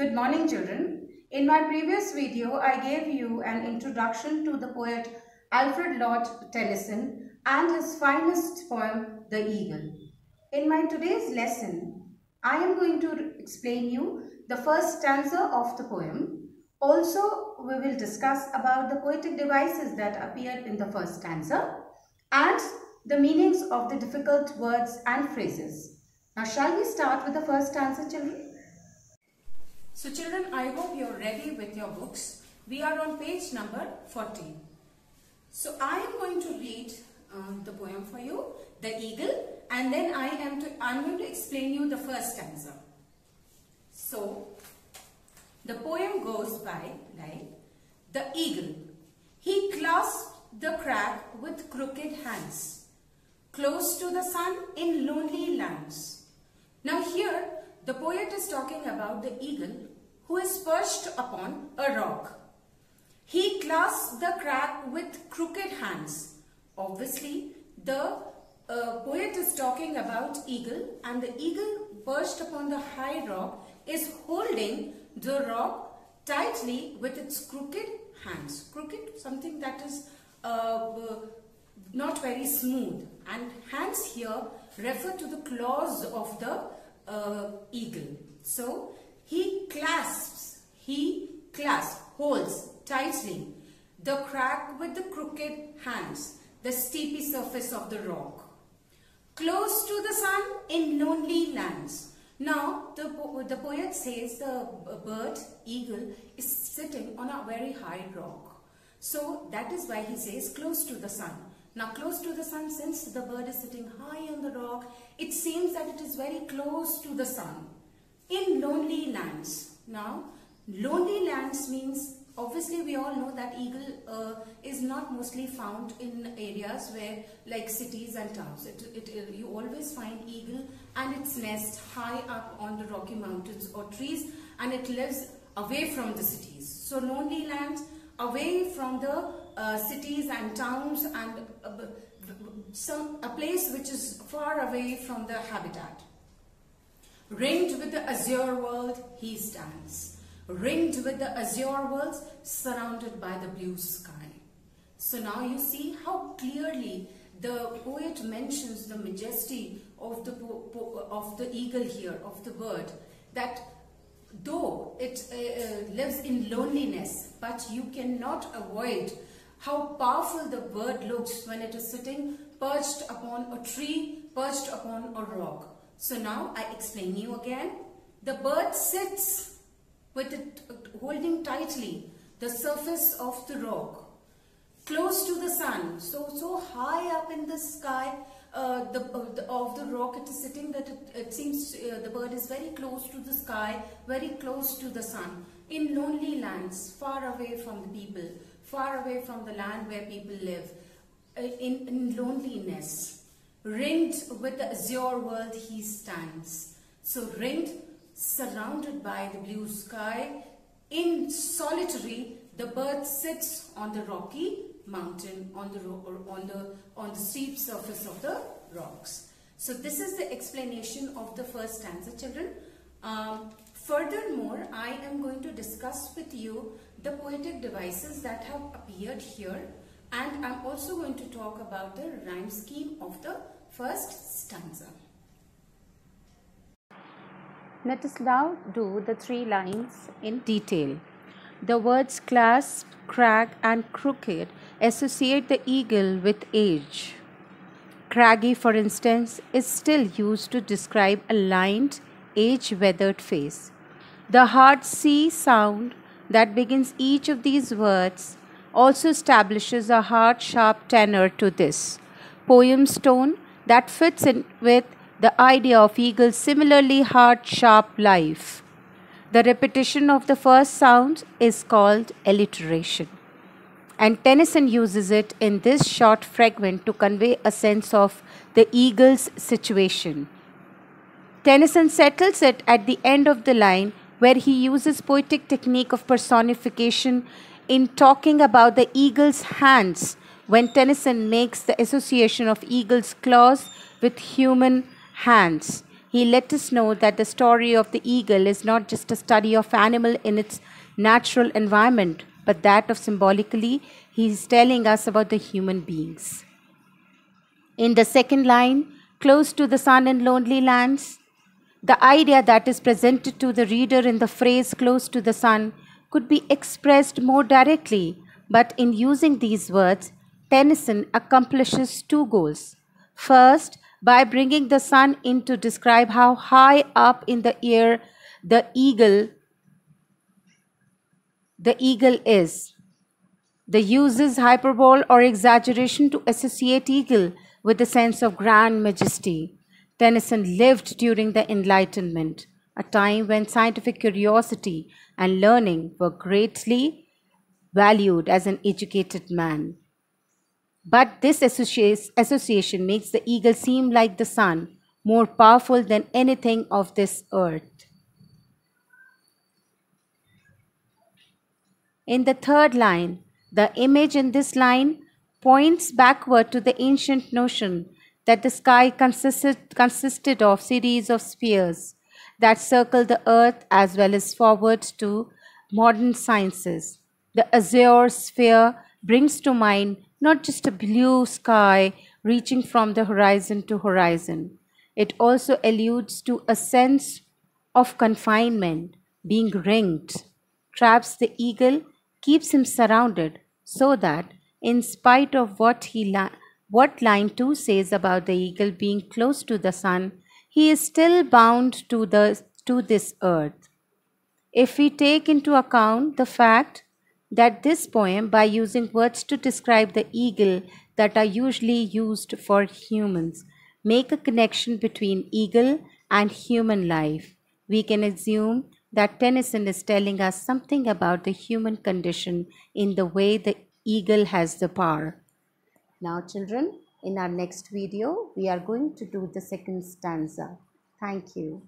Good morning children. In my previous video, I gave you an introduction to the poet Alfred Lord Tennyson and his finest poem, The Eagle. In my today's lesson, I am going to explain you the first stanza of the poem. Also, we will discuss about the poetic devices that appear in the first stanza and the meanings of the difficult words and phrases. Now, shall we start with the first stanza, children? So children, I hope you're ready with your books. We are on page number 14. So I am going to read uh, the poem for you, The Eagle, and then I am to, I'm going to explain you the first stanza. So, the poem goes by like, The Eagle. He clasped the crag with crooked hands, close to the sun in lonely lands. Now here, the poet is talking about the eagle who is perched upon a rock. He clasps the crag with crooked hands. Obviously, the uh, poet is talking about eagle and the eagle perched upon the high rock is holding the rock tightly with its crooked hands. Crooked, something that is uh, not very smooth and hands here refer to the claws of the uh, eagle. So, he clasps, he clasps, holds tightly the crack with the crooked hands, the steepy surface of the rock. Close to the sun in lonely lands. Now, the, the poet says the bird, eagle, is sitting on a very high rock. So, that is why he says close to the sun. Now, close to the sun, since the bird is sitting high on the rock, it seems that it is very close to the sun. In lonely lands. Now, lonely lands means obviously we all know that eagle uh, is not mostly found in areas where like cities and towns. It, it, it, you always find eagle and its nest high up on the rocky mountains or trees and it lives away from the cities. So lonely lands away from the uh, cities and towns and uh, some a place which is far away from the habitat ringed with the azure world he stands ringed with the azure worlds, surrounded by the blue sky. So now you see how clearly the poet mentions the majesty of the, of the eagle here, of the bird, that though it uh, uh, lives in loneliness, but you cannot avoid how powerful the bird looks when it is sitting perched upon a tree, perched upon a rock. So now I explain you again. The bird sits with it holding tightly the surface of the rock close to the sun so so high up in the sky uh, the, uh, the, of the rock it is sitting that it, it seems uh, the bird is very close to the sky very close to the sun in lonely lands far away from the people far away from the land where people live uh, in, in loneliness ringed with the azure world he stands so ringed surrounded by the blue sky. In solitary, the bird sits on the rocky mountain, on the, on the, on the steep surface of the rocks. So this is the explanation of the first stanza, children. Um, furthermore, I am going to discuss with you the poetic devices that have appeared here and I'm also going to talk about the rhyme scheme of the first stanza. Let us now do the three lines in detail. The words clasp, crag, and crooked associate the eagle with age. Craggy, for instance, is still used to describe a lined, age weathered face. The hard C sound that begins each of these words also establishes a hard, sharp tenor to this poem's tone that fits in with the idea of eagle's similarly hard, sharp life. The repetition of the first sound is called alliteration. And Tennyson uses it in this short fragment to convey a sense of the eagle's situation. Tennyson settles it at the end of the line where he uses poetic technique of personification in talking about the eagle's hands when Tennyson makes the association of eagle's claws with human hands. he let us know that the story of the eagle is not just a study of animal in its natural environment, but that of symbolically he is telling us about the human beings. In the second line, close to the sun in lonely lands, the idea that is presented to the reader in the phrase close to the sun could be expressed more directly, but in using these words, Tennyson accomplishes two goals. First, by bringing the sun in to describe how high up in the air the eagle the eagle is. The uses hyperbole or exaggeration to associate eagle with the sense of grand majesty. Tennyson lived during the Enlightenment, a time when scientific curiosity and learning were greatly valued as an educated man. But this association makes the eagle seem like the sun, more powerful than anything of this earth. In the third line, the image in this line points backward to the ancient notion that the sky consisted, consisted of series of spheres that circle the earth as well as forward to modern sciences. The azure sphere brings to mind not just a blue sky reaching from the horizon to horizon. It also alludes to a sense of confinement, being ringed, traps the eagle, keeps him surrounded, so that, in spite of what, he what line 2 says about the eagle being close to the sun, he is still bound to, the, to this earth. If we take into account the fact that this poem, by using words to describe the eagle that are usually used for humans, make a connection between eagle and human life, we can assume that Tennyson is telling us something about the human condition in the way the eagle has the power. Now children, in our next video, we are going to do the second stanza. Thank you.